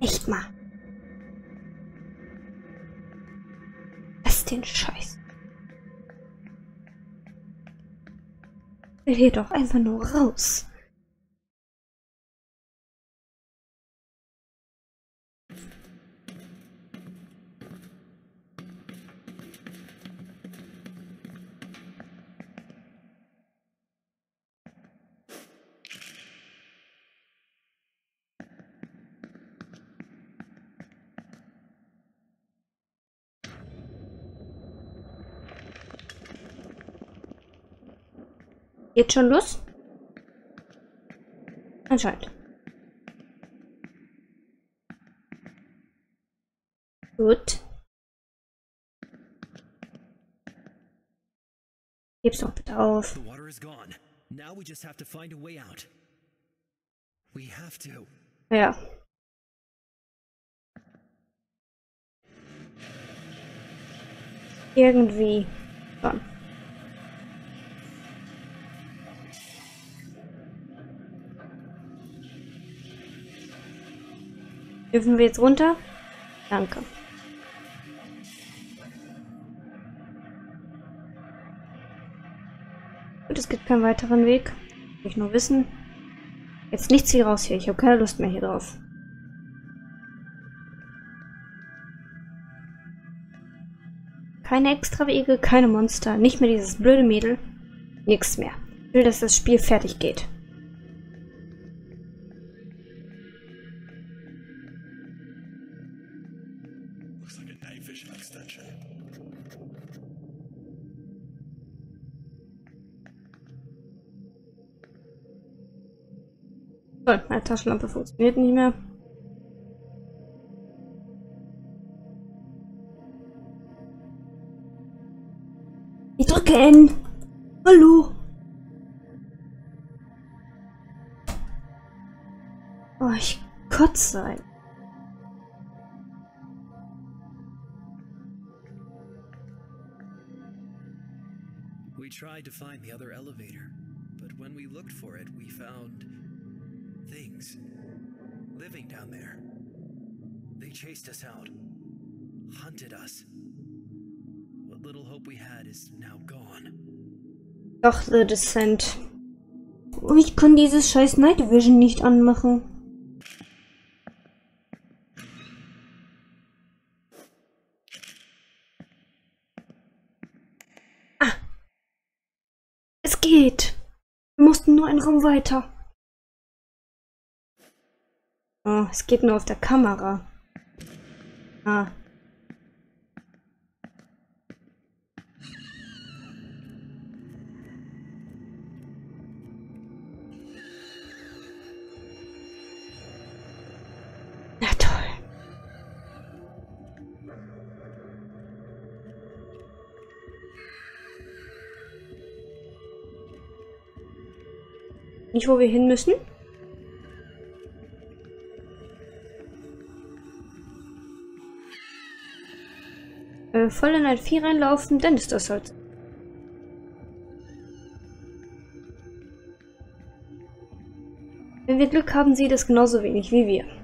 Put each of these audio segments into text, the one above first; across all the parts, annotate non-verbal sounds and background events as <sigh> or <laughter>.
Echt mal. Lass den Scheiß. Ich will hier doch einfach nur raus. Geht schon los? Anscheinend. Gut. Heb's doch bitte auf. The water is gone. Now we just have to find a way out. We have to. Ja. Irgendwie. Schon. Dürfen wir jetzt runter? Danke. Gut, es gibt keinen weiteren Weg. Will ich nur wissen. Jetzt nichts hier raus hier. Ich habe keine Lust mehr hier drauf. Keine extra Wege, keine Monster, nicht mehr dieses blöde Mädel. Nichts mehr. Ich will, dass das Spiel fertig geht. Toll, meine Taschenlampe funktioniert nicht mehr. Ich drücke N. Hallo. Oh, ich kotze ein. We tried to find the other elevator, but when we looked for it, we found things living down there. They chased us out, hunted us. What little hope we had is now gone. Doch, The Descent. Oh, ich kann dieses scheiß Night Vision nicht anmachen. Ah. Es geht. Wir mussten nur einen Raum weiter. Oh, es geht nur auf der Kamera. Ah. Na toll. Nicht, wo wir hin müssen? Äh, voll in ein Vieh reinlaufen, dann ist das halt. Wenn wir Glück haben, sie das genauso wenig wie wir.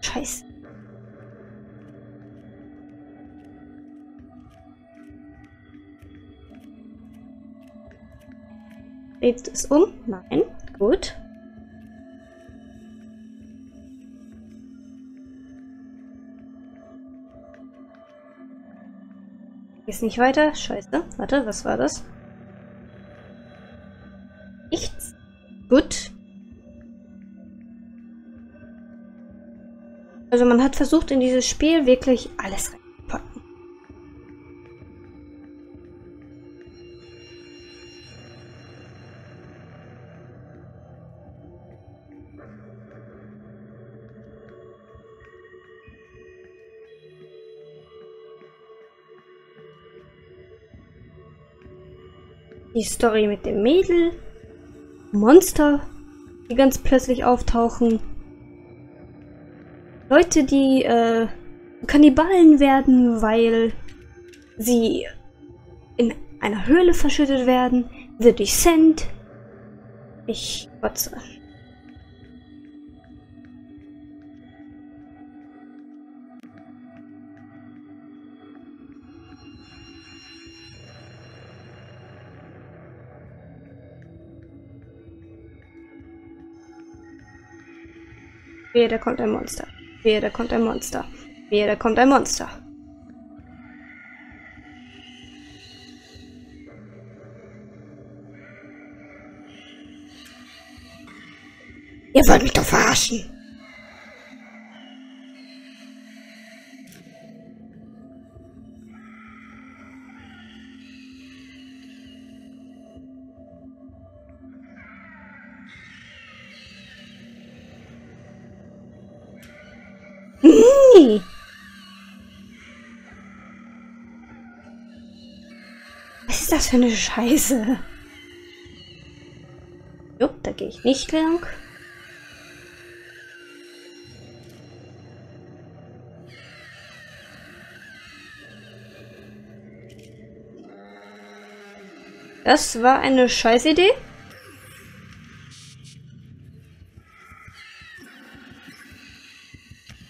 Scheiße. Dreht es um? Nein. Gut. Ist nicht weiter. Scheiße. Warte, was war das? Nichts. Gut. Also man hat versucht, in dieses Spiel wirklich alles reinzupacken. Die Story mit dem Mädel, Monster, die ganz plötzlich auftauchen. Leute, die äh, Kannibalen werden, weil sie in einer Höhle verschüttet werden, The Descent. Ich kotze. Wehe, da kommt ein Monster. Wehe, da kommt ein Monster. Wehe, da kommt ein Monster. Ihr wollt mich doch verarschen. Was ist das für eine Scheiße? Jupp, da gehe ich nicht lang. Das war eine Scheißidee.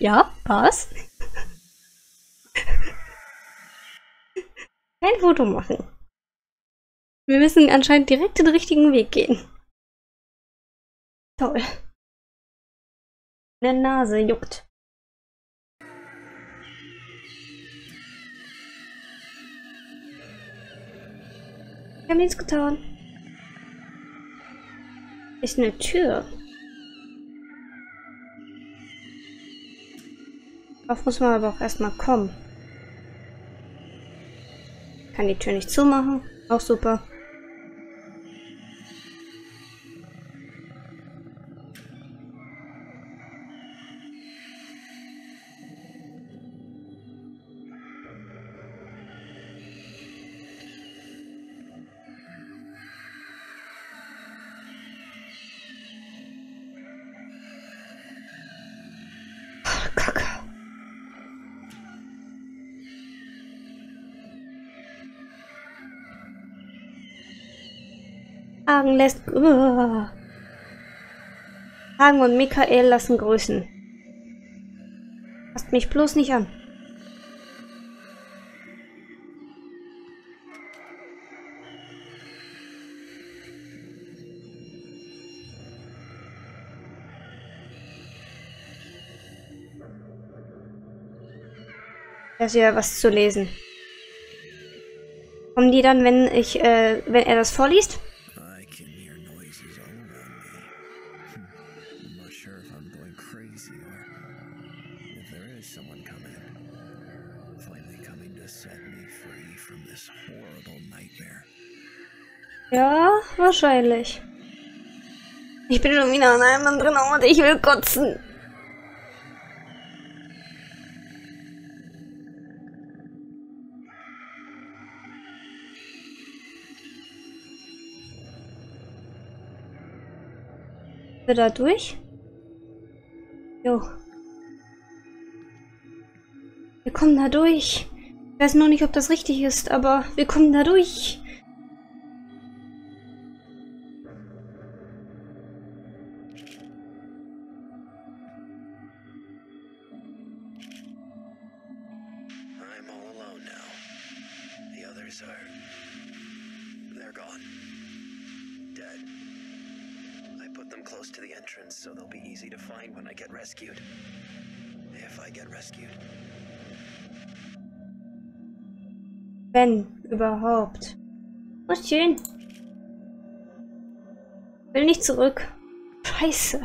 Ja, was? <laughs> Kein Foto machen. Wir müssen anscheinend direkt den richtigen Weg gehen. Toll. Meine Nase juckt. Ich habe nichts getan. Ist eine Tür. Darauf muss man aber auch erstmal kommen. Kann die Tür nicht zumachen. Auch super. Hagen lässt... Hagen und Michael lassen grüßen. Passt mich bloß nicht an. Da ist wieder was zu lesen. Kommen die dann, wenn ich, äh, wenn er das vorliest? Wahrscheinlich. Ich bin schon wieder an einem drin und ich will kotzen. Wir da durch? Jo. Wir kommen da durch. Ich weiß nur nicht, ob das richtig ist, aber wir kommen da durch. They'll be easy to find when I get rescued. If I get rescued. Wenn überhaupt. Oh, schön. Will nicht zurück. Scheiße.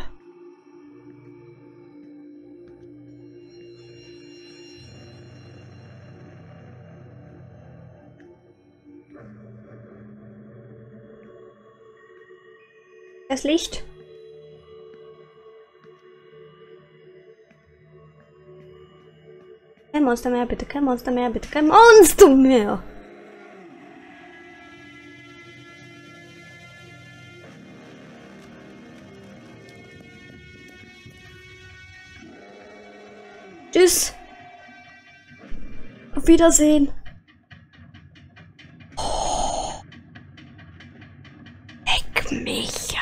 Das Licht. Kein Monster mehr, bitte kein Monster mehr, bitte kein Monster mehr. Tschüss. Auf Wiedersehen. Oh. Leck mich.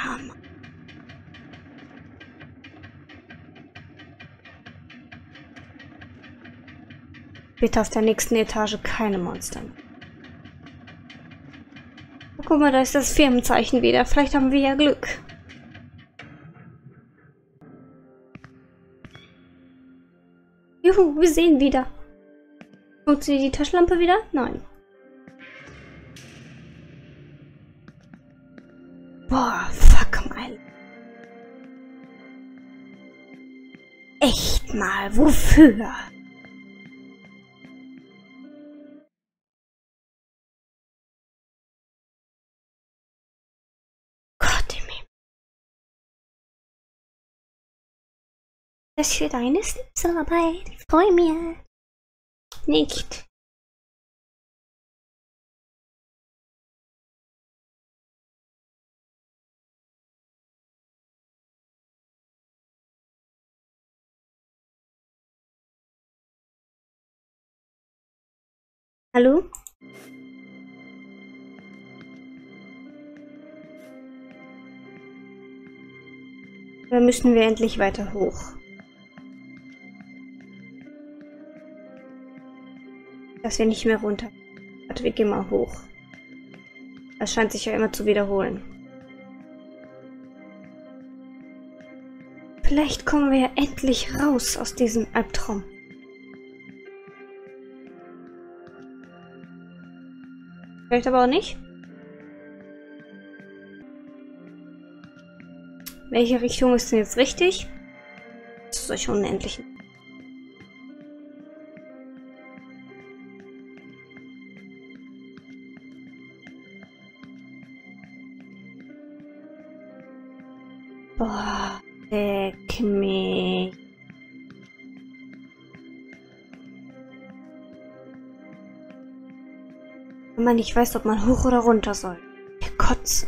Bitte auf der nächsten Etage keine Monster. Oh, guck mal, da ist das Firmenzeichen wieder. Vielleicht haben wir ja Glück. Juhu, wir sehen wieder. Funktioniert die Taschenlampe wieder? Nein. Boah, fuck mal. Echt mal, wofür? Das für deine Snipsarbeit. Ich freue mich. Nicht. Hallo? Da müssen wir endlich weiter hoch. Dass wir nicht mehr runter. Warte, wir gehen mal hoch. Das scheint sich ja immer zu wiederholen. Vielleicht kommen wir ja endlich raus aus diesem Albtraum. Vielleicht aber auch nicht. Welche Richtung ist denn jetzt richtig? Solche unendlichen. Wenn man nicht weiß, ob man hoch oder runter soll. Der Kotze.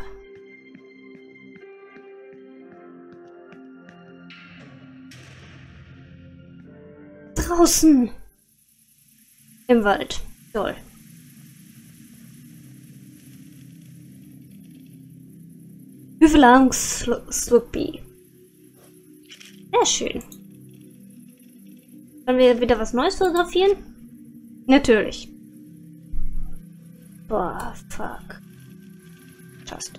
Draußen. Im Wald. Toll. Hüfelangs Sluppy. Sehr schön. Wollen wir wieder was Neues fotografieren? Natürlich. Boah, fuck. Just.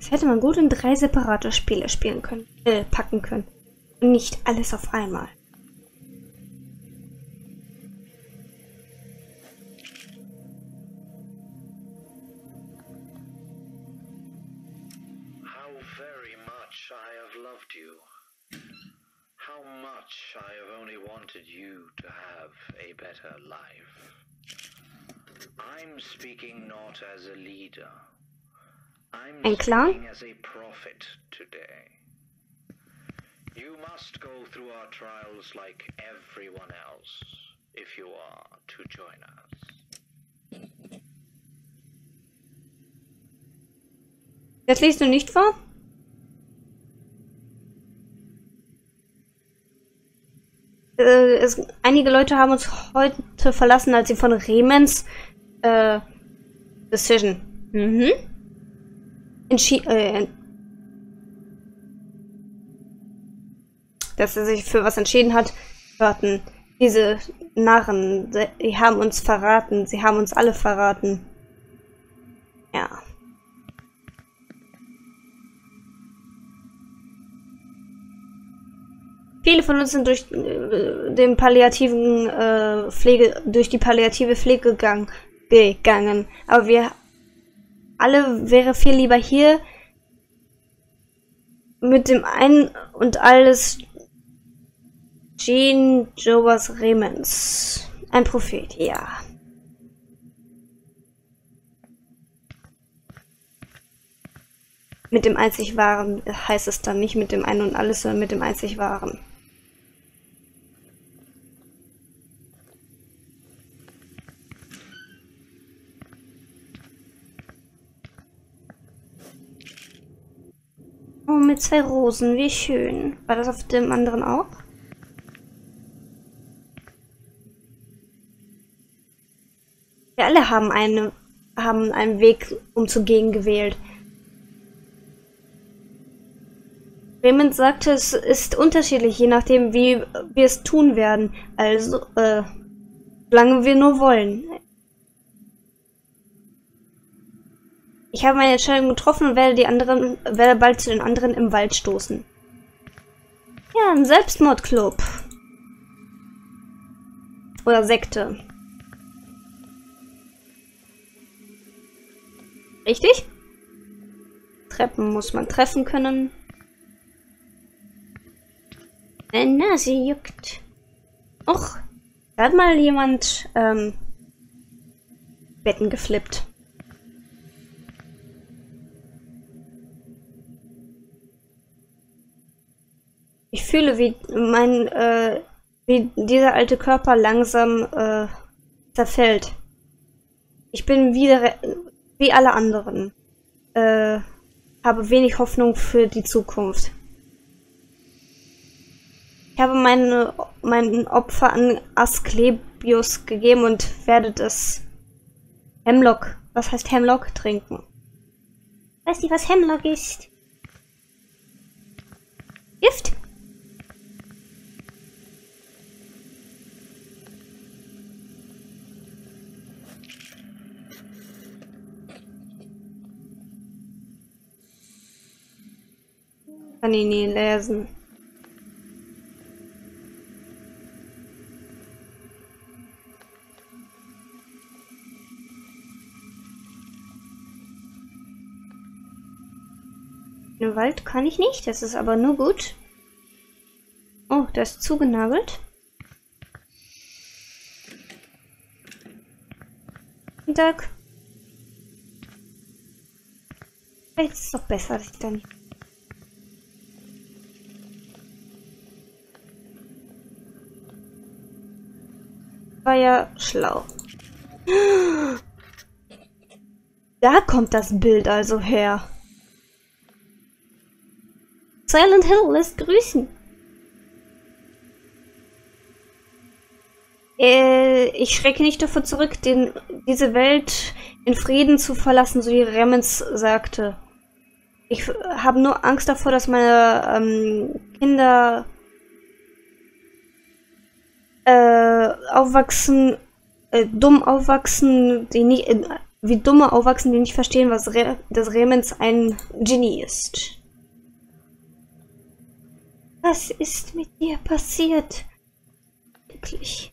Das hätte man gut in drei separate Spiele spielen können, äh, packen können. Und nicht alles auf einmal. I have only wanted you to have a better life. I'm speaking not as a leader. I'm Ein Clown? speaking as a prophet today. You must go through our trials like everyone else if you are to join us. Das liest du nicht vor? Äh, es, einige Leute haben uns heute verlassen, als sie von Remens äh, Decision mhm. Äh, dass er sich für was entschieden hat, hörten. Diese Narren, die haben uns verraten. Sie haben uns alle verraten. Ja. Viele von uns sind durch äh, den palliativen äh, Pflege, durch die palliative Pflege gegangen, gegangen. Aber wir alle wäre viel lieber hier mit dem ein und alles Jean Jobas Remens. Ein Prophet, ja. Mit dem einzig Wahren heißt es dann nicht mit dem Ein und alles, sondern mit dem einzig Wahren. Mit zwei Rosen, wie schön. War das auf dem anderen auch? Wir alle haben eine, haben einen Weg umzugehen gewählt. Raymond sagte, es ist unterschiedlich, je nachdem, wie wir es tun werden. Also, äh, solange wir nur wollen. Ich habe meine Entscheidung getroffen und werde die anderen, werde bald zu den anderen im Wald stoßen. Ja, ein Selbstmordclub. Oder Sekte. Richtig? Treppen muss man treffen können. Meine Nase juckt. Och, da hat mal jemand ähm, Betten geflippt. Ich fühle, wie mein, äh, wie dieser alte Körper langsam äh, zerfällt. Ich bin wieder wie alle anderen. Äh, habe wenig Hoffnung für die Zukunft. Ich habe meine, mein Opfer an Asklepios gegeben und werde das Hemlock, was heißt Hemlock, trinken. Weißt du, was Hemlock ist? Gift? Kann ich nie lesen. Den Wald kann ich nicht, das ist aber nur gut. Oh, das ist zugenagelt. Guten Tag. Vielleicht ist es doch besser, dass ich da war ja schlau. Da kommt das Bild also her. Silent Hill lässt grüßen. Äh, ich schrecke nicht davor zurück, den, diese Welt in Frieden zu verlassen, so wie Remens sagte. Ich habe nur Angst davor, dass meine ähm, Kinder äh, aufwachsen, äh, dumm aufwachsen, die nicht, äh, wie dumme aufwachsen, die nicht verstehen, was Re dass Remens ein Genie ist. Was ist mit dir passiert? Wirklich.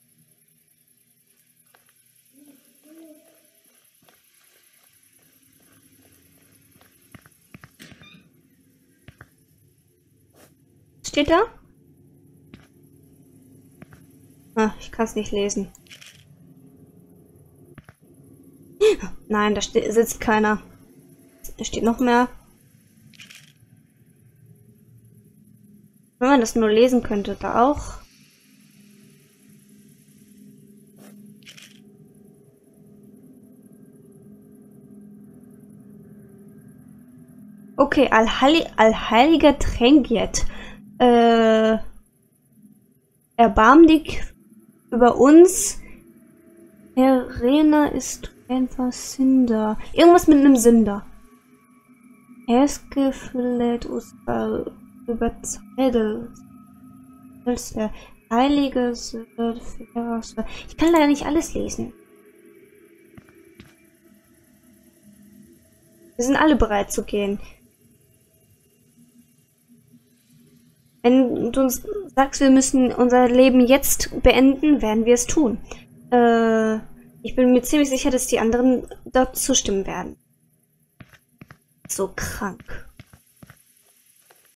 Steht da? Ah, ich kann es nicht lesen. Nein, da sitzt keiner. Da steht noch mehr. Wenn man das nur lesen könnte, da auch. Okay, allheiliger Tränkiet. Äh, erbarm dich über uns. Helena ist einfach Sinder. Irgendwas mit einem Sinder. Eskefilet Usbal über Zedel. Als der heilige Ich kann leider nicht alles lesen. Wir sind alle bereit zu gehen. Wenn du uns sagst, wir müssen unser Leben jetzt beenden, werden wir es tun. Äh, ich bin mir ziemlich sicher, dass die anderen dort zustimmen werden. So krank.